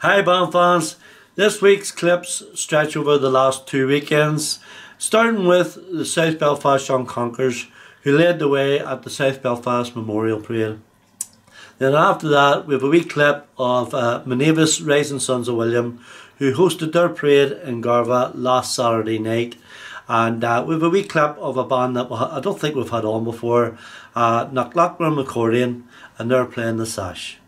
Hi band fans, this week's clips stretch over the last two weekends, starting with the South Belfast Young Conquerors who led the way at the South Belfast Memorial Parade. Then after that we have a wee clip of uh, Movenis Rising Sons of William who hosted their parade in Garvagh last Saturday night and uh, we have a wee clip of a band that I don't think we've had on before, uh, Knockloughrim Accordion and they're playing the Sash.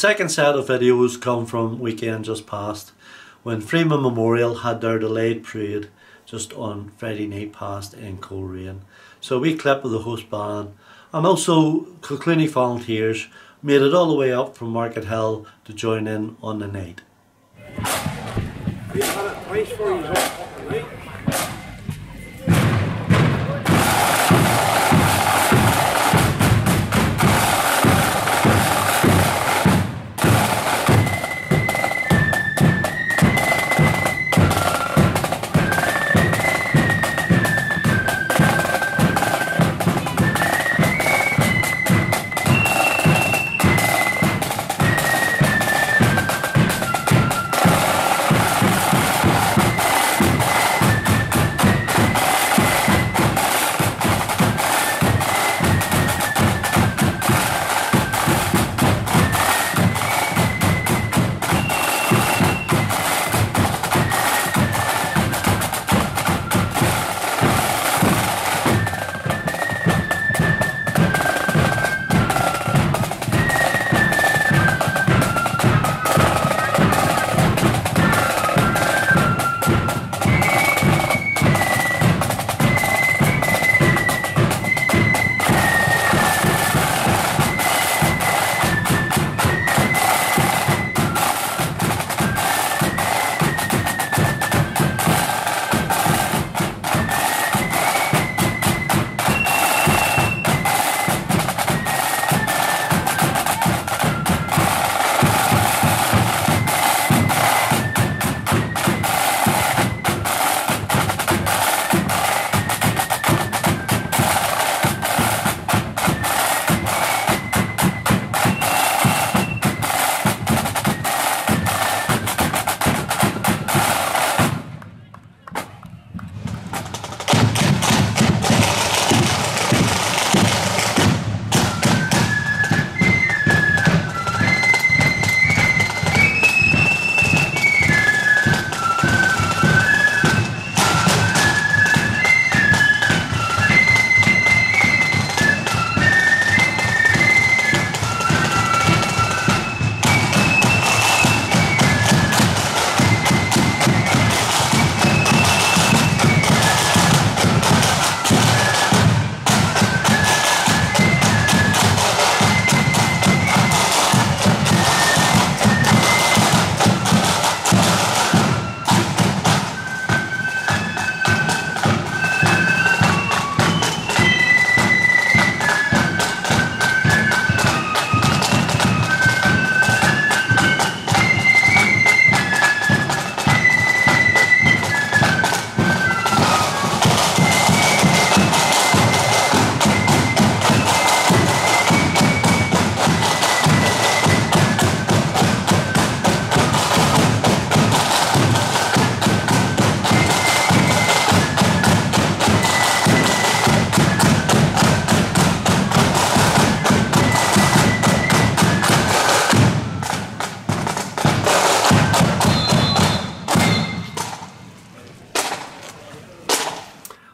Second set of videos come from weekend just past when Freeman Memorial had their delayed parade just on Friday night past in Coleraine. So we clip of the host band and also Kilcluney volunteers made it all the way up from Markethill to join in on the night.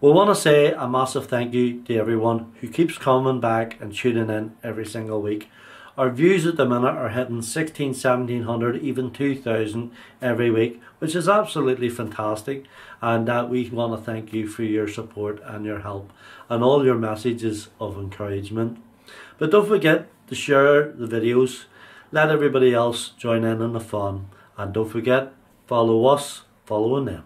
We want to say a massive thank you to everyone who keeps coming back and tuning in every single week. Our views at the minute are hitting 16, 1700, even 2000 every week, which is absolutely fantastic. And uh, we want to thank you for your support and your help and all your messages of encouragement. But don't forget to share the videos, let everybody else join in on the fun, and don't forget, follow us, following them.